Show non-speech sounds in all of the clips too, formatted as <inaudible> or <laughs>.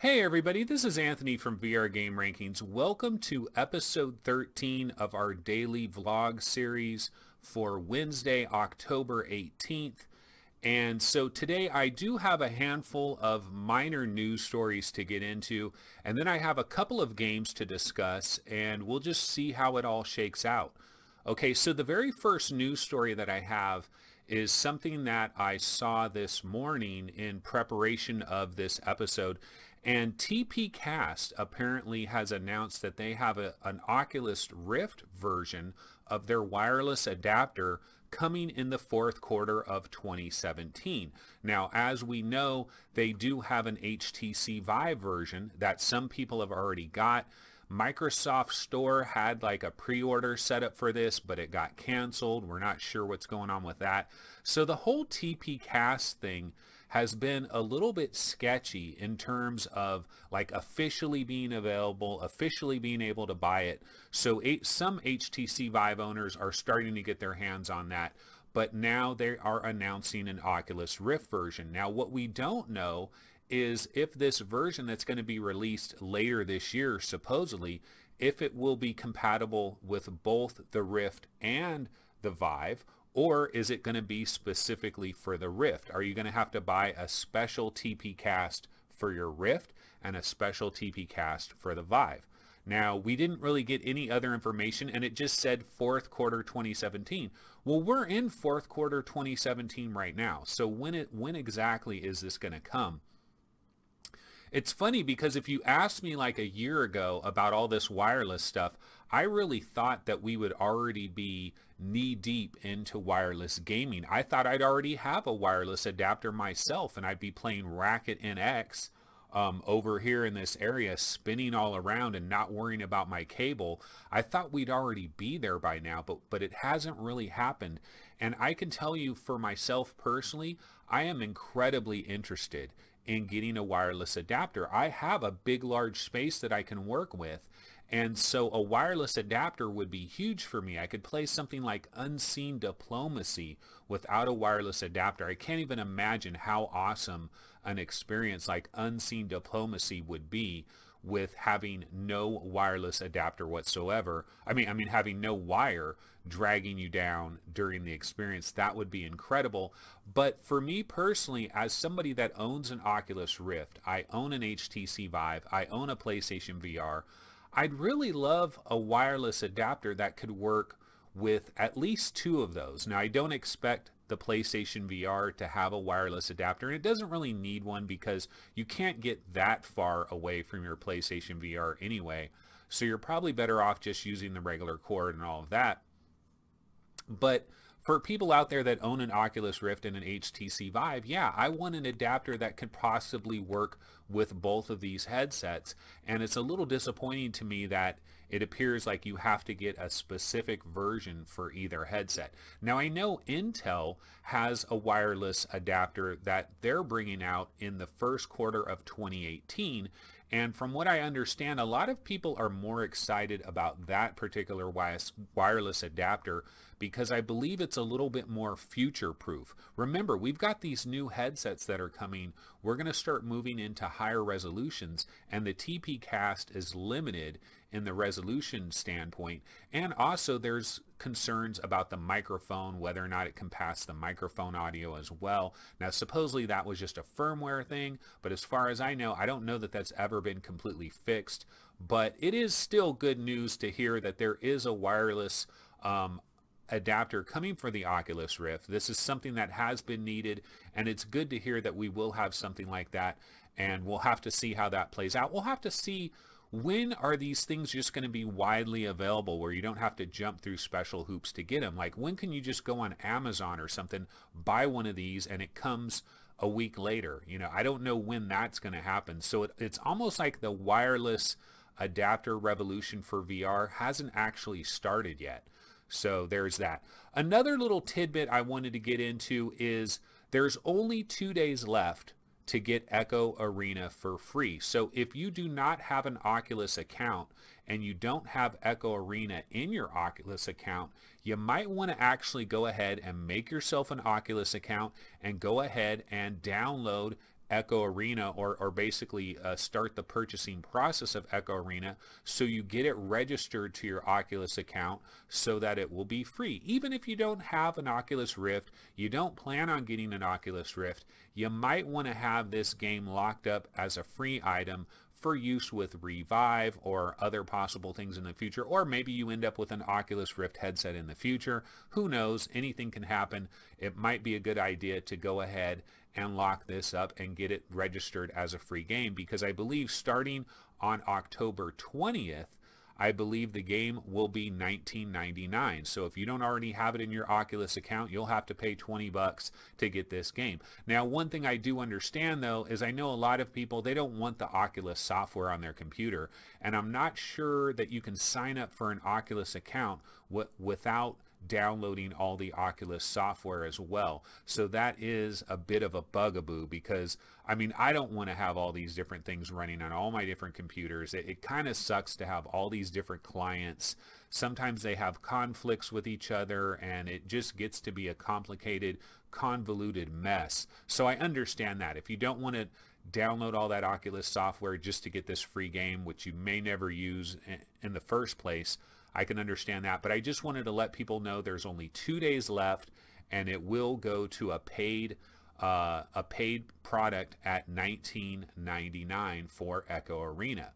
Hey everybody, this is Anthony from VR Game Rankings. Welcome to episode 13 of our daily vlog series for Wednesday, October 18th. And so today I do have a handful of minor news stories to get into, and then I have a couple of games to discuss, and we'll just see how it all shakes out. Okay, so the very first news story that I have is something that I saw this morning in preparation of this episode. And TPCast apparently has announced that they have a, an Oculus Rift version of their wireless adapter coming in the fourth quarter of 2017. Now, as we know, they do have an HTC Vive version that some people have already got. Microsoft Store had like a pre-order set up for this, but it got canceled. We're not sure what's going on with that. So the whole TPCast thing has been a little bit sketchy in terms of like officially being available, officially being able to buy it. So some HTC Vive owners are starting to get their hands on that but now they are announcing an Oculus Rift version. Now, what we don't know is if this version that's going to be released later this year, supposedly, if it will be compatible with both the Rift and the Vive, or is it going to be specifically for the Rift? Are you going to have to buy a special TPCast for your Rift and a special TPCast for the Vive? Now, we didn't really get any other information and it just said fourth quarter 2017. Well, we're in fourth quarter 2017 right now. So when it when exactly is this going to come? It's funny because if you asked me like a year ago about all this wireless stuff, I really thought that we would already be knee deep into wireless gaming. I thought I'd already have a wireless adapter myself and I'd be playing Racket NX um, over here in this area spinning all around and not worrying about my cable. I thought we'd already be there by now, but, but it hasn't really happened. And I can tell you for myself personally, I am incredibly interested in getting a wireless adapter. I have a big, large space that I can work with. And so a wireless adapter would be huge for me. I could play something like Unseen Diplomacy without a wireless adapter. I can't even imagine how awesome an experience like Unseen Diplomacy would be with having no wireless adapter whatsoever. I mean, I mean having no wire dragging you down during the experience. That would be incredible. But for me personally, as somebody that owns an Oculus Rift, I own an HTC Vive, I own a PlayStation VR, I'd really love a wireless adapter that could work with at least two of those. Now, I don't expect the PlayStation VR to have a wireless adapter. And it doesn't really need one because you can't get that far away from your PlayStation VR anyway. So you're probably better off just using the regular cord and all of that. But for people out there that own an Oculus Rift and an HTC Vive, yeah, I want an adapter that could possibly work with both of these headsets. And it's a little disappointing to me that it appears like you have to get a specific version for either headset. Now I know Intel has a wireless adapter that they're bringing out in the first quarter of 2018 and from what I understand, a lot of people are more excited about that particular wireless adapter because I believe it's a little bit more future proof. Remember, we've got these new headsets that are coming. We're going to start moving into higher resolutions and the TPCast is limited in the resolution standpoint. And also there's concerns about the microphone, whether or not it can pass the microphone audio as well. Now, supposedly that was just a firmware thing, but as far as I know, I don't know that that's ever been completely fixed. But it is still good news to hear that there is a wireless um, adapter coming for the Oculus Rift. This is something that has been needed, and it's good to hear that we will have something like that, and we'll have to see how that plays out. We'll have to see when are these things just going to be widely available where you don't have to jump through special hoops to get them? Like when can you just go on Amazon or something, buy one of these and it comes a week later? You know, I don't know when that's going to happen. So it, it's almost like the wireless adapter revolution for VR hasn't actually started yet. So there's that. Another little tidbit I wanted to get into is there's only two days left to get Echo Arena for free. So if you do not have an Oculus account and you don't have Echo Arena in your Oculus account, you might want to actually go ahead and make yourself an Oculus account and go ahead and download Echo Arena or, or basically uh, start the purchasing process of Echo Arena so you get it registered to your Oculus account so that it will be free. Even if you don't have an Oculus Rift, you don't plan on getting an Oculus Rift, you might want to have this game locked up as a free item for use with Revive or other possible things in the future, or maybe you end up with an Oculus Rift headset in the future. Who knows? Anything can happen. It might be a good idea to go ahead and lock this up and get it registered as a free game because I believe starting on October 20th, I believe the game will be 19.99. So if you don't already have it in your Oculus account, you'll have to pay 20 bucks to get this game. Now, one thing I do understand though is I know a lot of people they don't want the Oculus software on their computer, and I'm not sure that you can sign up for an Oculus account without downloading all the Oculus software as well. So that is a bit of a bugaboo because, I mean, I don't want to have all these different things running on all my different computers. It, it kind of sucks to have all these different clients. Sometimes they have conflicts with each other and it just gets to be a complicated, convoluted mess. So I understand that. If you don't want to download all that Oculus software just to get this free game, which you may never use in the first place, I can understand that. But I just wanted to let people know there's only two days left and it will go to a paid uh, a paid product at $19.99 for Echo Arena.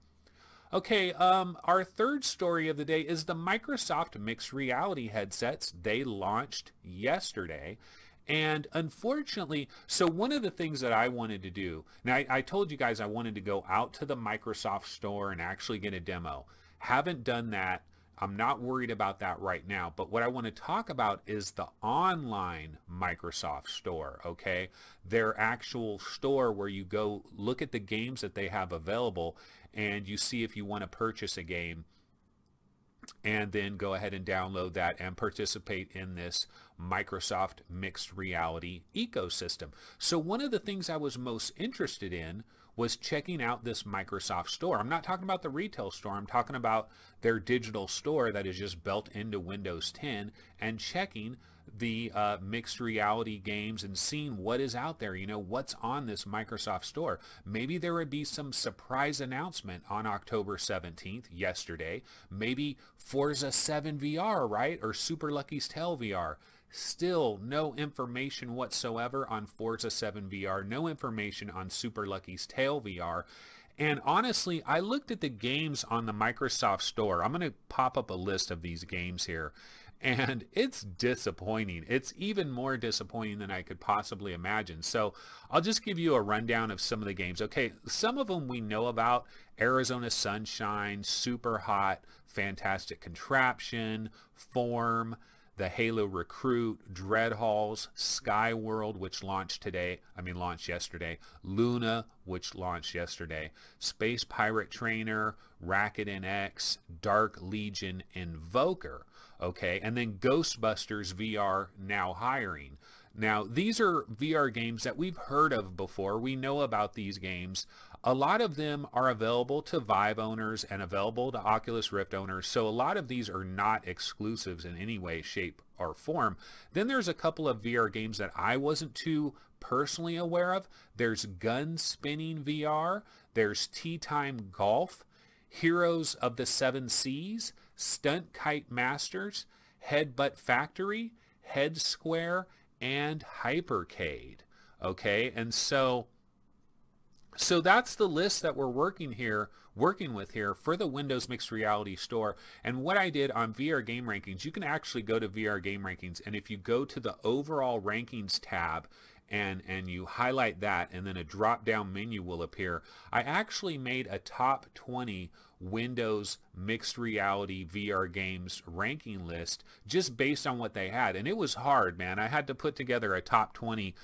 Okay, um, our third story of the day is the Microsoft mixed reality headsets. They launched yesterday. And unfortunately, so one of the things that I wanted to do, now I, I, told you guys I wanted to go out to the Microsoft store and actually get a demo. Haven't done that. I'm not worried about that right now. But what I want to talk about is the online Microsoft store, okay? Their actual store where you go look at the games that they have available and you see if you want to purchase a game and then go ahead and download that and participate in this Microsoft mixed reality ecosystem. So one of the things I was most interested in was checking out this Microsoft store. I'm not talking about the retail store. I'm talking about their digital store that is just built into Windows 10 and checking the uh, mixed reality games and seeing what is out there, you know, what's on this Microsoft store. Maybe there would be some surprise announcement on October 17th, yesterday. Maybe Forza 7 VR, right? Or Super Lucky's Tale VR. Still no information whatsoever on Forza 7 VR, no information on Super Lucky's Tale VR. And honestly, I looked at the games on the Microsoft Store. I'm going to pop up a list of these games here. And <laughs> it's disappointing. It's even more disappointing than I could possibly imagine. So I'll just give you a rundown of some of the games. Okay, some of them we know about. Arizona Sunshine, Super Hot, Fantastic Contraption, Form, the Halo Recruit, Dreadhalls, Skyworld, which launched today, I mean launched yesterday, Luna, which launched yesterday, Space Pirate Trainer, Racket NX, Dark Legion, Invoker, okay, and then Ghostbusters VR now hiring. Now, these are VR games that we've heard of before. We know about these games. A lot of them are available to Vive owners and available to Oculus Rift owners, so a lot of these are not exclusives in any way, shape, or form. Then there's a couple of VR games that I wasn't too personally aware of. There's Gun Spinning VR, there's Tea Time Golf, Heroes of the Seven Seas, Stunt Kite Masters, Headbutt Factory, Head Square, and Hypercade. Okay, and so so that's the list that we're working here, working with here for the Windows Mixed Reality Store. And what I did on VR Game Rankings, you can actually go to VR Game Rankings, and if you go to the Overall Rankings tab, and and you highlight that and then a drop down menu will appear I actually made a top 20 Windows mixed reality VR games ranking list just based on what they had and it was hard man I had to put together a top 20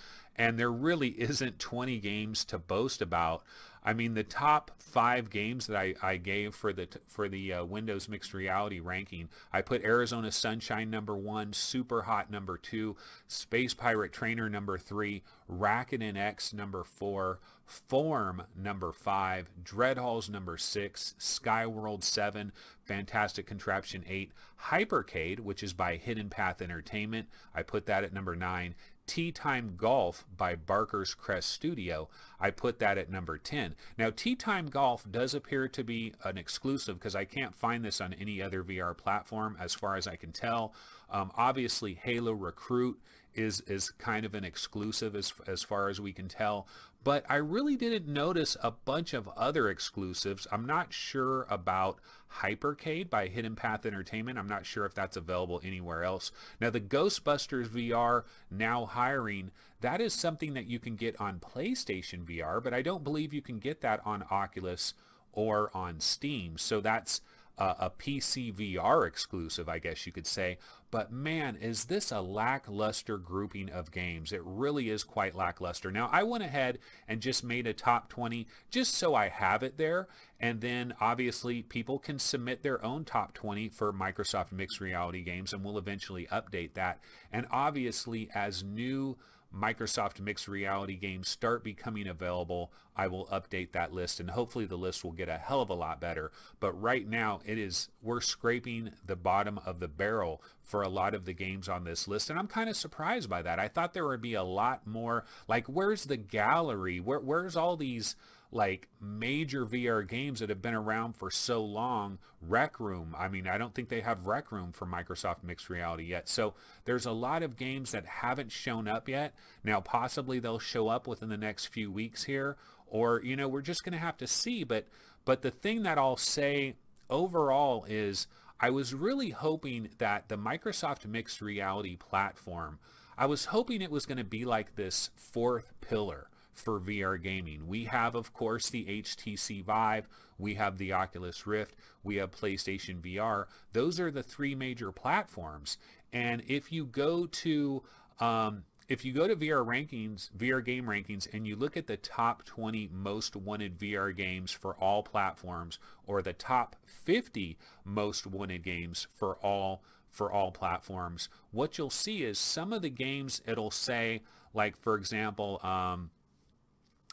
and there really <laughs> isn't 20 games to boast about. I mean, the top five games that I, I gave for the for the uh, Windows Mixed Reality ranking, I put Arizona Sunshine number one, Super Hot number two, Space Pirate Trainer number three, Racket NX number four, Form number five, Dreadhalls number six, Skyworld seven, Fantastic Contraption eight, Hypercade, which is by Hidden Path Entertainment, I put that at number nine, Tea Time Golf by Barker's Crest Studio. I put that at number 10. Now, Tea Time Golf does appear to be an exclusive because I can't find this on any other VR platform as far as I can tell. Um, obviously, Halo Recruit is is kind of an exclusive as as far as we can tell. But I really didn't notice a bunch of other exclusives. I'm not sure about Hypercade by Hidden Path Entertainment. I'm not sure if that's available anywhere else. Now the Ghostbusters VR now hiring, that is something that you can get on PlayStation VR, but I don't believe you can get that on Oculus or on Steam. So that's uh, a PC VR exclusive, I guess you could say. But man, is this a lackluster grouping of games. It really is quite lackluster. Now, I went ahead and just made a top 20 just so I have it there. And then obviously people can submit their own top 20 for Microsoft mixed reality games and we'll eventually update that. And obviously as new Microsoft mixed reality games start becoming available, I will update that list and hopefully the list will get a hell of a lot better. But right now it is, we're scraping the bottom of the barrel for a lot of the games on this list. And I'm kind of surprised by that. I thought there would be a lot more, like where's the gallery? Where, where's all these like major VR games that have been around for so long. Rec Room. I mean, I don't think they have Rec Room for Microsoft Mixed Reality yet. So there's a lot of games that haven't shown up yet. Now, possibly they'll show up within the next few weeks here, or you know, we're just going to have to see. But but the thing that I'll say overall is I was really hoping that the Microsoft Mixed Reality platform, I was hoping it was going to be like this fourth pillar for VR gaming. We have, of course, the HTC Vive. We have the Oculus Rift. We have PlayStation VR. Those are the three major platforms. And if you go to um, if you go to VR rankings, VR game rankings, and you look at the top 20 most wanted VR games for all platforms, or the top 50 most wanted games for all for all platforms, what you'll see is some of the games it'll say, like for example, um,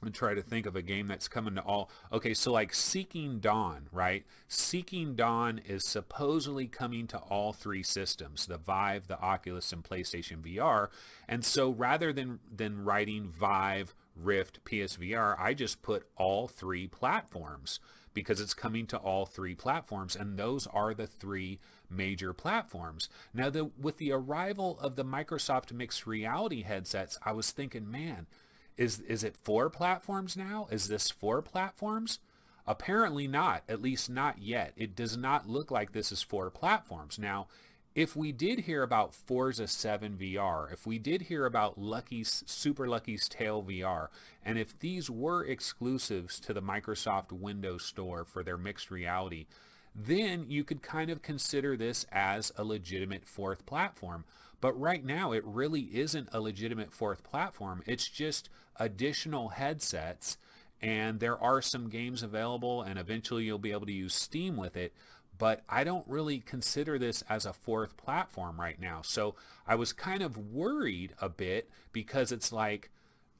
and try to think of a game that's coming to all okay so like seeking dawn right? Seeking dawn is supposedly coming to all three systems the vive the oculus and playstation vr and so rather than than writing vive rift psvr i just put all three platforms because it's coming to all three platforms and those are the three major platforms. Now the with the arrival of the microsoft mixed reality headsets i was thinking man is is it four platforms now? Is this four platforms? Apparently not, at least not yet. It does not look like this is four platforms. Now, if we did hear about Forza 7 VR, if we did hear about Lucky's Super Lucky's Tale VR, and if these were exclusives to the Microsoft Windows Store for their mixed reality, then you could kind of consider this as a legitimate fourth platform. But right now, it really isn't a legitimate fourth platform. It's just additional headsets, and there are some games available, and eventually you'll be able to use Steam with it. But I don't really consider this as a fourth platform right now. So I was kind of worried a bit because it's like,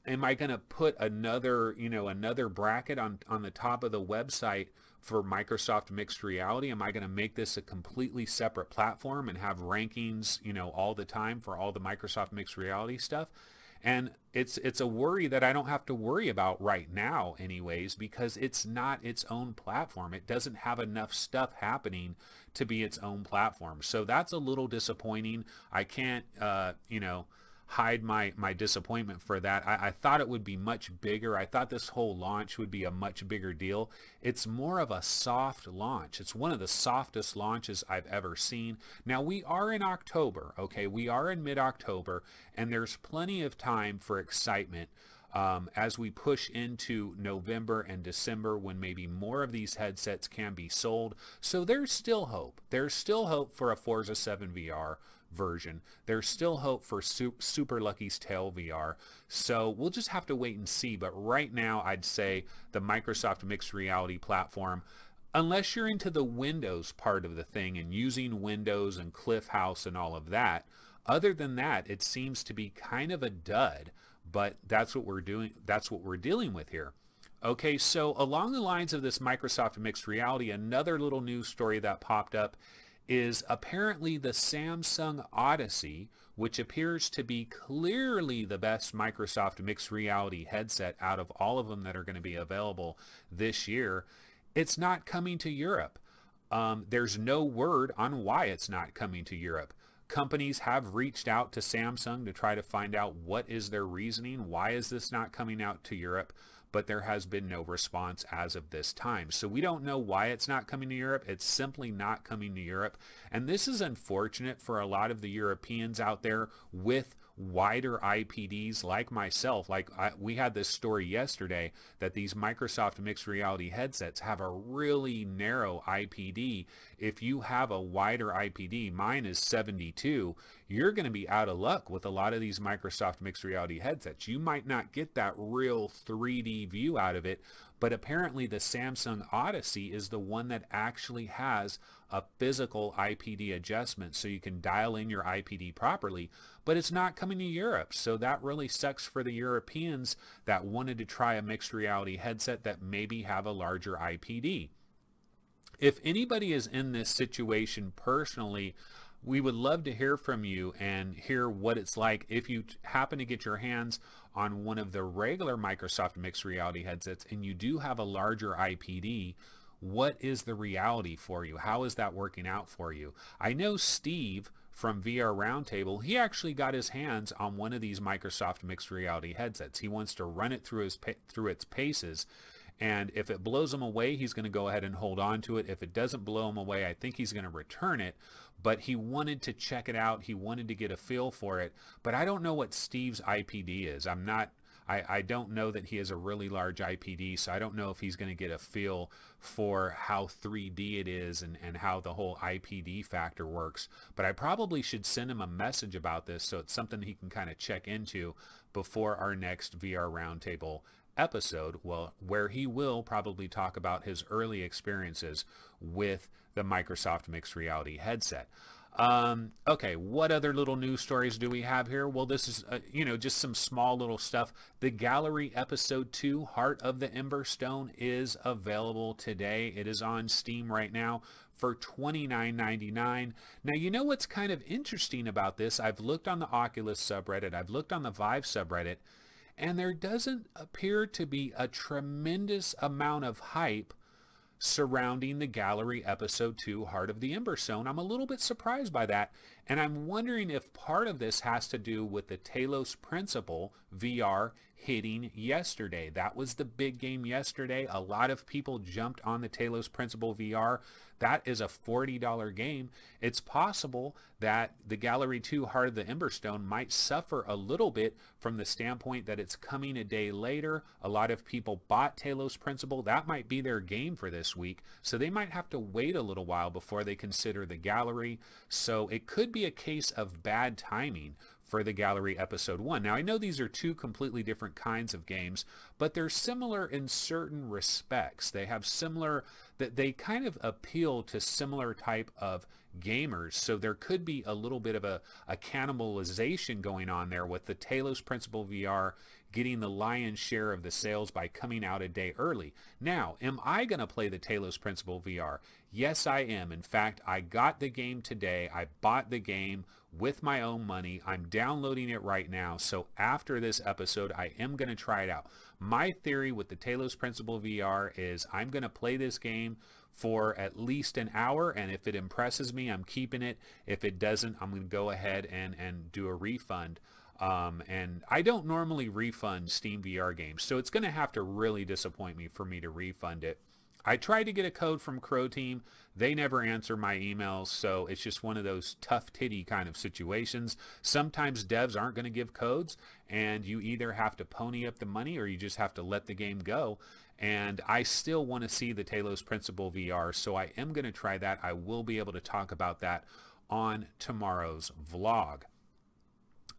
am I going to put another, you know, another bracket on, on the top of the website for Microsoft Mixed Reality? Am I going to make this a completely separate platform and have rankings, you know, all the time for all the Microsoft Mixed Reality stuff? And it's it's a worry that I don't have to worry about right now anyways because it's not its own platform. It doesn't have enough stuff happening to be its own platform. So that's a little disappointing. I can't uh, you know, hide my, my disappointment for that. I, I thought it would be much bigger. I thought this whole launch would be a much bigger deal. It's more of a soft launch. It's one of the softest launches I've ever seen. Now we are in October, okay? We are in mid-October and there's plenty of time for excitement um, as we push into November and December when maybe more of these headsets can be sold. So there's still hope. There's still hope for a Forza 7 VR version. There's still hope for Super Lucky's Tale VR. So we'll just have to wait and see. But right now, I'd say the Microsoft Mixed Reality platform, unless you're into the Windows part of the thing and using Windows and Cliff House and all of that, other than that, it seems to be kind of a dud. But that's what we're doing. That's what we're dealing with here. Okay, so along the lines of this Microsoft Mixed Reality, another little news story that popped up is apparently the Samsung Odyssey, which appears to be clearly the best Microsoft mixed reality headset out of all of them that are going to be available this year. It's not coming to Europe. Um, there's no word on why it's not coming to Europe. Companies have reached out to Samsung to try to find out what is their reasoning. Why is this not coming out to Europe? But there has been no response as of this time. So we don't know why it's not coming to Europe. It's simply not coming to Europe. And this is unfortunate for a lot of the Europeans out there with wider IPDs like myself. Like I, we had this story yesterday that these Microsoft mixed reality headsets have a really narrow IPD. If you have a wider IPD, mine is 72, you're going to be out of luck with a lot of these Microsoft mixed reality headsets. You might not get that real 3D view out of it, but apparently the Samsung Odyssey is the one that actually has a physical IPD adjustment so you can dial in your IPD properly, but it's not coming to Europe. So that really sucks for the Europeans that wanted to try a mixed reality headset that maybe have a larger IPD. If anybody is in this situation personally, we would love to hear from you and hear what it's like if you happen to get your hands on one of the regular Microsoft mixed reality headsets and you do have a larger IPD, what is the reality for you? How is that working out for you? I know Steve from VR Roundtable, he actually got his hands on one of these Microsoft mixed reality headsets. He wants to run it through his through its paces. And if it blows him away, he's going to go ahead and hold on to it. If it doesn't blow him away, I think he's going to return it. But he wanted to check it out. He wanted to get a feel for it. But I don't know what Steve's IPD is. I'm not I, I don't know that he has a really large IPD, so I don't know if he's going to get a feel for how 3D it is and, and how the whole IPD factor works. But I probably should send him a message about this so it's something he can kind of check into before our next VR Roundtable episode, well, where he will probably talk about his early experiences with the Microsoft Mixed Reality headset. Um, okay, what other little news stories do we have here? Well, this is, uh, you know, just some small little stuff. The Gallery Episode 2, Heart of the Emberstone, is available today. It is on Steam right now for $29.99. Now, you know what's kind of interesting about this? I've looked on the Oculus subreddit. I've looked on the Vive subreddit, and there doesn't appear to be a tremendous amount of hype surrounding the gallery episode 2 Heart of the Emberstone. I'm a little bit surprised by that and I'm wondering if part of this has to do with the Talos Principle VR hitting yesterday. That was the big game yesterday. A lot of people jumped on the Talos Principle VR. That is a $40 game. It's possible that the Gallery 2 Heart of the Emberstone might suffer a little bit from the standpoint that it's coming a day later. A lot of people bought Talos Principle. That might be their game for this week. So they might have to wait a little while before they consider the Gallery. So it could be a case of bad timing for the Gallery Episode 1. Now, I know these are two completely different kinds of games, but they're similar in certain respects. They have similar, that they kind of appeal to similar type of gamers. So there could be a little bit of a, a cannibalization going on there with the Talos Principle VR getting the lion's share of the sales by coming out a day early. Now, am I going to play the Talos Principle VR? Yes, I am. In fact, I got the game today. I bought the game with my own money. I'm downloading it right now. So after this episode, I am going to try it out. My theory with the Talos Principle VR is I'm going to play this game for at least an hour and if it impresses me I'm keeping it if it doesn't I'm going to go ahead and and do a refund um, and I don't normally refund Steam VR games so it's going to have to really disappoint me for me to refund it I tried to get a code from Croteam. They never answer my emails, so it's just one of those tough titty kind of situations. Sometimes devs aren't going to give codes, and you either have to pony up the money or you just have to let the game go. And I still want to see the Talos Principle VR, so I am going to try that. I will be able to talk about that on tomorrow's vlog.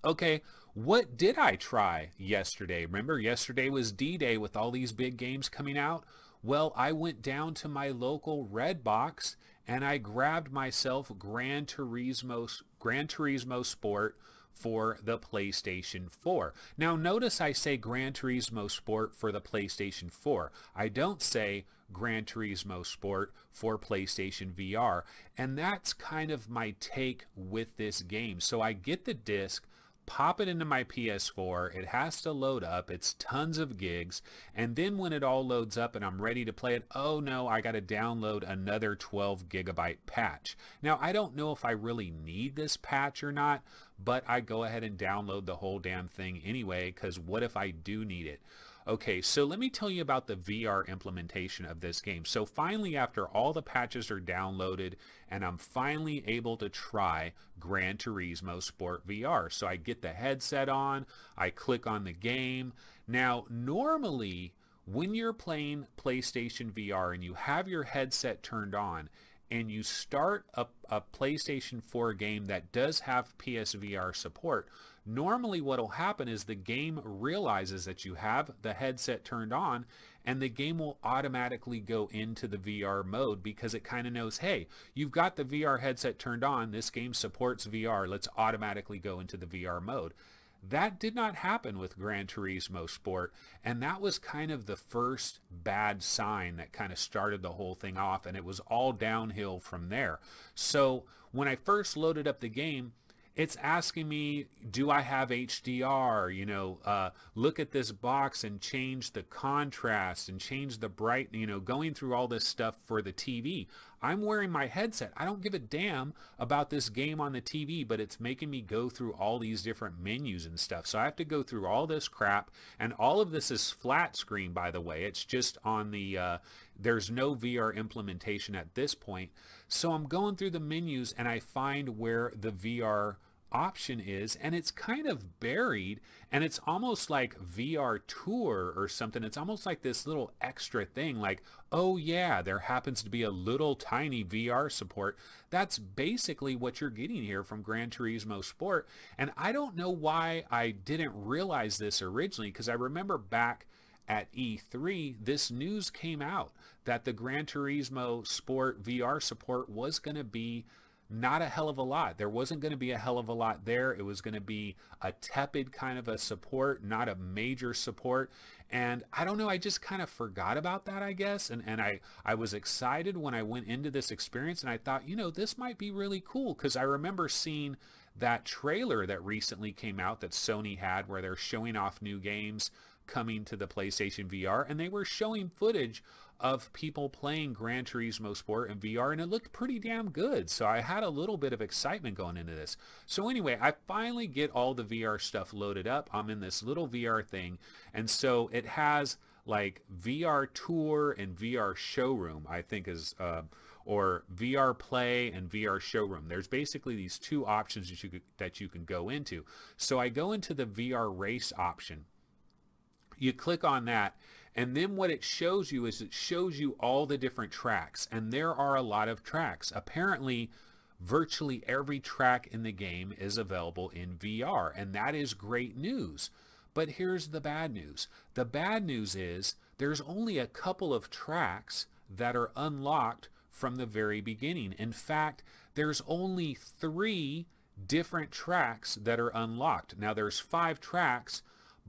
Okay, what did I try yesterday? Remember, yesterday was D-Day with all these big games coming out. Well, I went down to my local Redbox and I grabbed myself Gran Turismo, Gran Turismo Sport for the PlayStation 4. Now notice I say Gran Turismo Sport for the PlayStation 4. I don't say Gran Turismo Sport for PlayStation VR. And that's kind of my take with this game. So I get the disc, pop it into my PS4. It has to load up. It's tons of gigs. And then when it all loads up and I'm ready to play it, oh no, I got to download another 12 gigabyte patch. Now, I don't know if I really need this patch or not, but I go ahead and download the whole damn thing anyway, because what if I do need it? Okay, so let me tell you about the VR implementation of this game. So finally, after all the patches are downloaded and I'm finally able to try Gran Turismo Sport VR. So I get the headset on, I click on the game. Now, normally when you're playing PlayStation VR and you have your headset turned on, and you start a, a, PlayStation 4 game that does have PSVR support, normally what will happen is the game realizes that you have the headset turned on and the game will automatically go into the VR mode because it kind of knows, hey, you've got the VR headset turned on. This game supports VR. Let's automatically go into the VR mode. That did not happen with Gran Turismo Sport, and that was kind of the first bad sign that kind of started the whole thing off, and it was all downhill from there. So when I first loaded up the game, it's asking me, do I have HDR? You know, uh, look at this box and change the contrast and change the bright, you know, going through all this stuff for the TV. I'm wearing my headset. I don't give a damn about this game on the TV, but it's making me go through all these different menus and stuff. So I have to go through all this crap. And all of this is flat screen, by the way. It's just on the, uh, there's no VR implementation at this point. So I'm going through the menus and I find where the VR option is and it's kind of buried and it's almost like VR tour or something. It's almost like this little extra thing like oh yeah there happens to be a little tiny VR support. That's basically what you're getting here from Gran Turismo Sport and I don't know why I didn't realize this originally because I remember back at E3 this news came out that the Gran Turismo Sport VR support was going to be not a hell of a lot. There wasn't going to be a hell of a lot there. It was going to be a tepid kind of a support, not a major support. And I don't know, I just kind of forgot about that, I guess. And, and I, I was excited when I went into this experience and I thought, you know, this might be really cool because I remember seeing that trailer that recently came out that Sony had where they're showing off new games coming to the PlayStation VR and they were showing footage of people playing Gran Turismo Sport in VR and it looked pretty damn good. So I had a little bit of excitement going into this. So anyway, I finally get all the VR stuff loaded up. I'm in this little VR thing. And so it has like VR Tour and VR Showroom, I think is, uh, or VR Play and VR Showroom. There's basically these two options that you, that you can go into. So I go into the VR Race option. You click on that and then what it shows you is it shows you all the different tracks. And there are a lot of tracks. Apparently, virtually every track in the game is available in VR. And that is great news. But here's the bad news. The bad news is there's only a couple of tracks that are unlocked from the very beginning. In fact, there's only three different tracks that are unlocked. Now there's five tracks,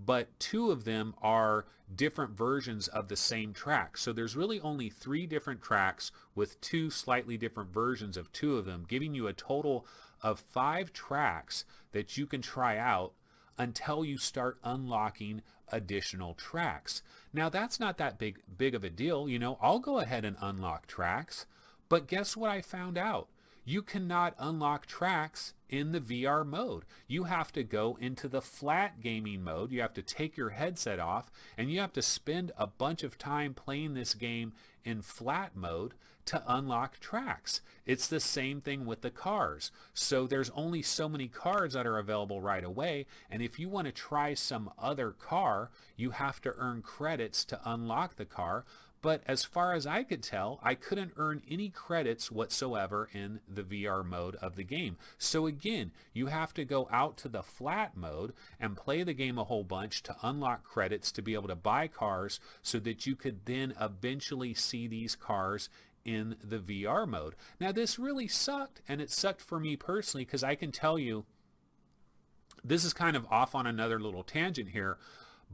but two of them are different versions of the same track. So there's really only three different tracks with two slightly different versions of two of them, giving you a total of five tracks that you can try out until you start unlocking additional tracks. Now that's not that big big of a deal, you know, I'll go ahead and unlock tracks, but guess what I found out? You cannot unlock tracks in the VR mode. You have to go into the flat gaming mode. You have to take your headset off and you have to spend a bunch of time playing this game in flat mode to unlock tracks. It's the same thing with the cars. So there's only so many cars that are available right away. And if you want to try some other car, you have to earn credits to unlock the car. But as far as I could tell, I couldn't earn any credits whatsoever in the VR mode of the game. So again, you have to go out to the flat mode and play the game a whole bunch to unlock credits to be able to buy cars so that you could then eventually see these cars in the VR mode. Now this really sucked and it sucked for me personally because I can tell you this is kind of off on another little tangent here,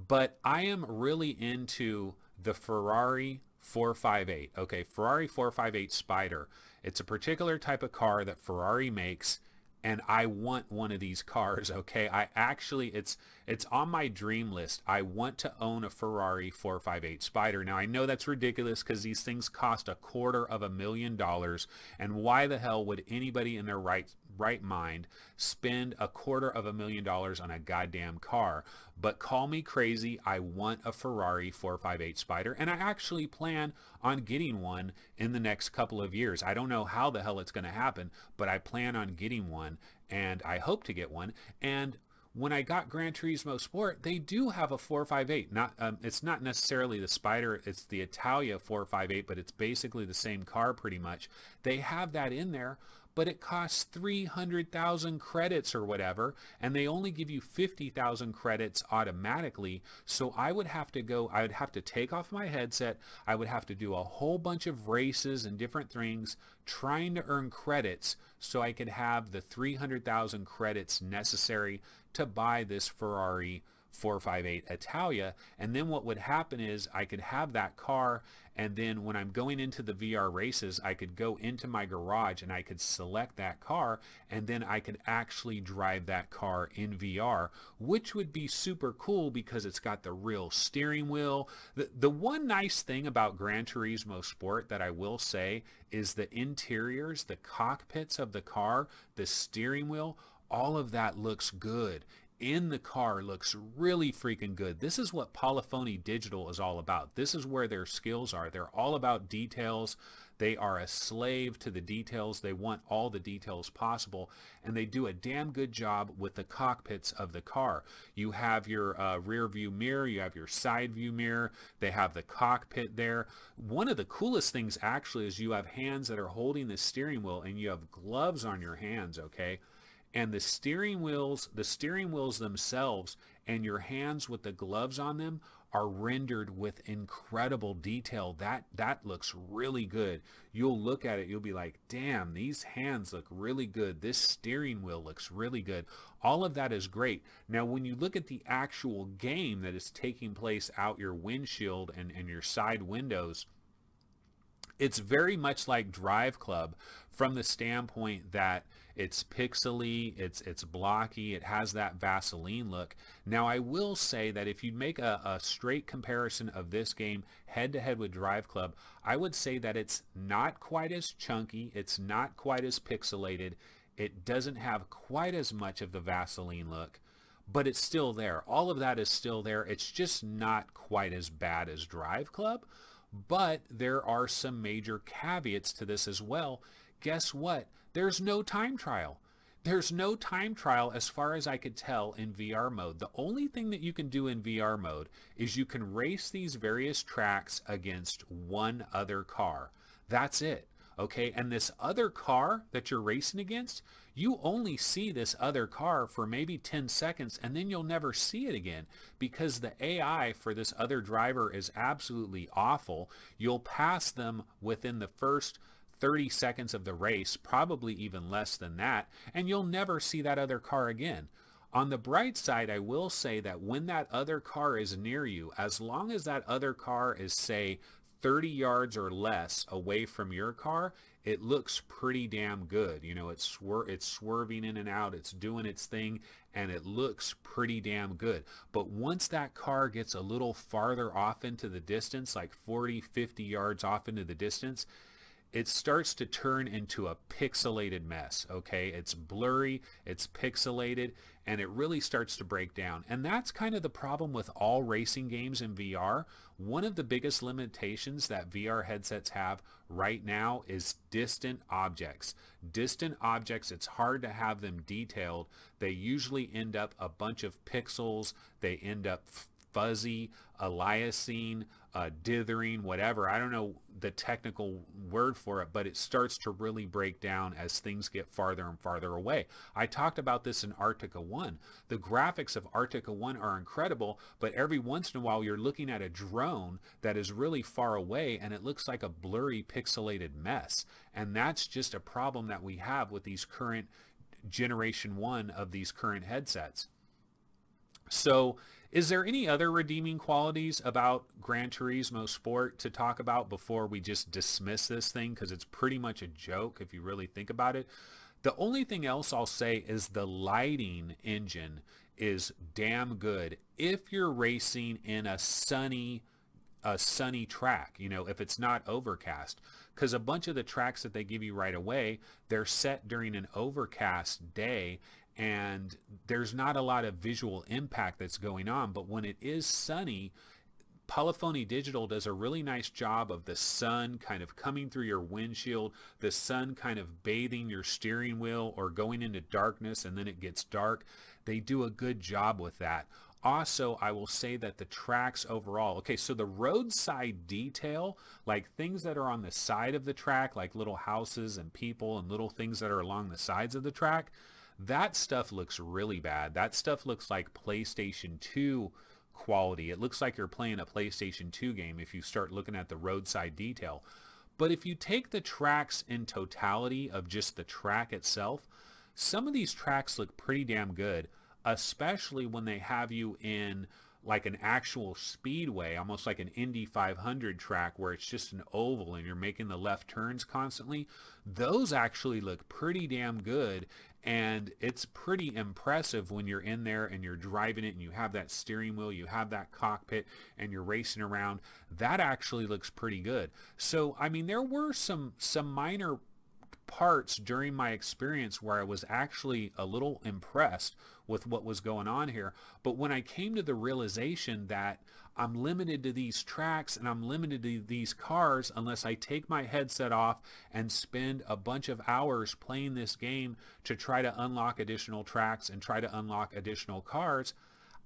but I am really into the Ferrari 458. Okay, Ferrari 458 Spider. It's a particular type of car that Ferrari makes and I want one of these cars, okay? I actually it's it's on my dream list. I want to own a Ferrari 458 Spider. Now I know that's ridiculous cuz these things cost a quarter of a million dollars and why the hell would anybody in their right right mind spend a quarter of a million dollars on a goddamn car? But call me crazy, I want a Ferrari 458 Spider and I actually plan on getting one in the next couple of years. I don't know how the hell it's going to happen, but I plan on getting one and I hope to get one. And when I got Gran Turismo Sport, they do have a 458. Not, um, it's not necessarily the Spider, it's the Italia 458, but it's basically the same car pretty much. They have that in there, but it costs 300,000 credits or whatever, and they only give you 50,000 credits automatically. So I would have to go, I would have to take off my headset. I would have to do a whole bunch of races and different things trying to earn credits so I could have the 300,000 credits necessary to buy this Ferrari 458 Italia. And then what would happen is I could have that car and then when I'm going into the VR races, I could go into my garage and I could select that car and then I could actually drive that car in VR, which would be super cool because it's got the real steering wheel. The, the one nice thing about Gran Turismo Sport that I will say is the interiors, the cockpits of the car, the steering wheel, all of that looks good in the car looks really freaking good. This is what Polyphony Digital is all about. This is where their skills are. They're all about details. They are a slave to the details. They want all the details possible, and they do a damn good job with the cockpits of the car. You have your uh, rear view mirror, you have your side view mirror, they have the cockpit there. One of the coolest things actually is you have hands that are holding the steering wheel and you have gloves on your hands, okay? And the steering wheels, the steering wheels themselves and your hands with the gloves on them are rendered with incredible detail. That that looks really good. You'll look at it, you'll be like, "Damn, these hands look really good. This steering wheel looks really good." All of that is great. Now, when you look at the actual game that is taking place out your windshield and, and your side windows, it's very much like Driveclub from the standpoint that it's pixely, it's it's blocky, it has that Vaseline look. Now I will say that if you make a, a straight comparison of this game head to head with Driveclub, I would say that it's not quite as chunky, it's not quite as pixelated, it doesn't have quite as much of the Vaseline look, but it's still there. All of that is still there. It's just not quite as bad as Driveclub, but there are some major caveats to this as well. Guess what? There's no time trial. There's no time trial as far as I could tell in VR mode. The only thing that you can do in VR mode is you can race these various tracks against one other car. That's it. Okay, and this other car that you're racing against, you only see this other car for maybe 10 seconds and then you'll never see it again because the AI for this other driver is absolutely awful. You'll pass them within the first 30 seconds of the race, probably even less than that, and you'll never see that other car again. On the bright side, I will say that when that other car is near you, as long as that other car is, say, 30 yards or less away from your car, it looks pretty damn good. You know, it's, swer it's swerving in and out, it's doing its thing, and it looks pretty damn good. But once that car gets a little farther off into the distance, like 40, 50 yards off into the distance, it starts to turn into a pixelated mess, okay? It's blurry, it's pixelated, and it really starts to break down. And that's kind of the problem with all racing games in VR. One of the biggest limitations that VR headsets have right now is distant objects. Distant objects, it's hard to have them detailed. They usually end up a bunch of pixels. They end up fuzzy, aliasing, uh, dithering, whatever. I don't know the technical word for it, but it starts to really break down as things get farther and farther away. I talked about this in Arktika.1. The graphics of Arktika.1 are incredible, but every once in a while you're looking at a drone that is really far away and it looks like a blurry pixelated mess. And that's just a problem that we have with these current generation 1 of these current headsets. So Is there any other redeeming qualities about Gran Turismo Sport to talk about before we just dismiss this thing? Because it's pretty much a joke if you really think about it. The only thing else I'll say is the lighting engine is damn good if you're racing in a sunny a sunny track, you know, if it's not overcast. Because a bunch of the tracks that they give you right away, they're set during an overcast day and there's not a lot of visual impact that's going on. But when it is sunny, Polyphony Digital does a really nice job of the sun kind of coming through your windshield, the sun kind of bathing your steering wheel or going into darkness and then it gets dark. They do a good job with that. Also, I will say that the tracks overall, okay, so the roadside detail, like things that are on the side of the track, like little houses and people and little things that are along the sides of the track, that stuff looks really bad. That stuff looks like PlayStation 2 quality. It looks like you're playing a PlayStation 2 game if you start looking at the roadside detail. But if you take the tracks in totality of just the track itself, some of these tracks look pretty damn good, especially when they have you in like an actual speedway, almost like an Indy 500 track where it's just an oval and you're making the left turns constantly. Those actually look pretty damn good and it's pretty impressive when you're in there and you're driving it and you have that steering wheel, you have that cockpit and you're racing around. That actually looks pretty good. So, I mean, there were some, some minor parts during my experience where I was actually a little impressed with what was going on here. But when I came to the realization that I'm limited to these tracks and I'm limited to these cars unless I take my headset off and spend a bunch of hours playing this game to try to unlock additional tracks and try to unlock additional cars,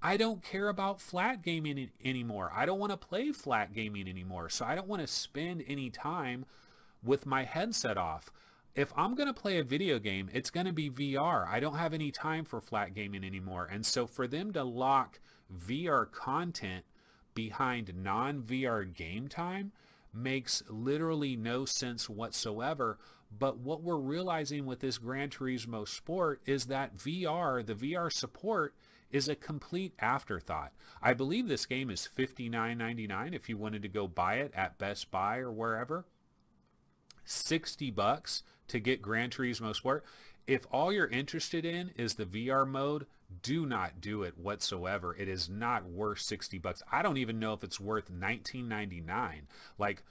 I don't care about flat gaming anymore. I don't want to play flat gaming anymore. So I don't want to spend any time with my headset off if I'm going to play a video game, it's going to be VR. I don't have any time for flat gaming anymore. And so for them to lock VR content behind non-VR game time makes literally no sense whatsoever. But what we're realizing with this Gran Turismo Sport is that VR, the VR support, is a complete afterthought. I believe this game is $59.99 if you wanted to go buy it at Best Buy or wherever. 60 bucks to get Gran Turismo Sport. If all you're interested in is the VR mode, do not do it whatsoever. It is not worth 60 bucks. I don't even know if it's worth 19.99. Like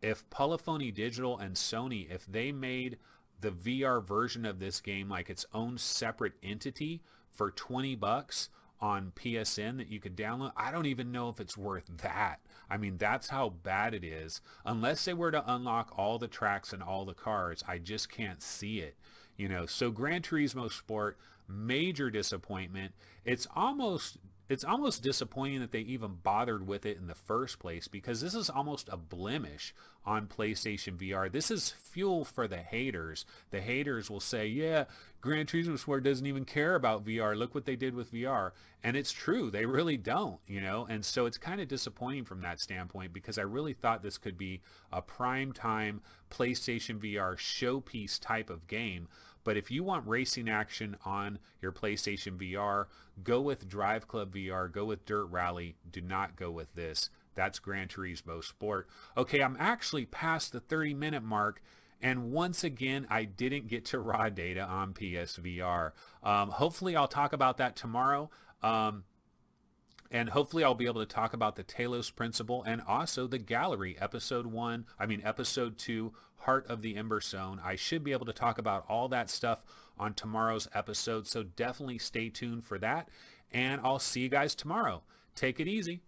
if Polyphony Digital and Sony, if they made the VR version of this game like its own separate entity for 20 bucks on PSN that you could download, I don't even know if it's worth that. I mean, that's how bad it is. Unless they were to unlock all the tracks and all the cars, I just can't see it. You know, so Gran Turismo Sport, major disappointment. It's almost it's almost disappointing that they even bothered with it in the first place because this is almost a blemish on PlayStation VR. This is fuel for the haters. The haters will say, yeah, Gran Turismo Sport doesn't even care about VR. Look what they did with VR. And it's true. They really don't, you know? And so it's kind of disappointing from that standpoint because I really thought this could be a prime time PlayStation VR showpiece type of game. But if you want racing action on your PlayStation VR, go with Driveclub VR, go with Dirt Rally. Do not go with this. That's Gran Turismo Sport. Okay, I'm actually past the 30 minute mark. And once again, I didn't get to raw data on PSVR. Um, hopefully, I'll talk about that tomorrow. Um, and hopefully I'll be able to talk about the Talos principle and also the gallery episode one, I mean episode two, Heart of the Emberstone. I should be able to talk about all that stuff on tomorrow's episode. So definitely stay tuned for that. And I'll see you guys tomorrow. Take it easy.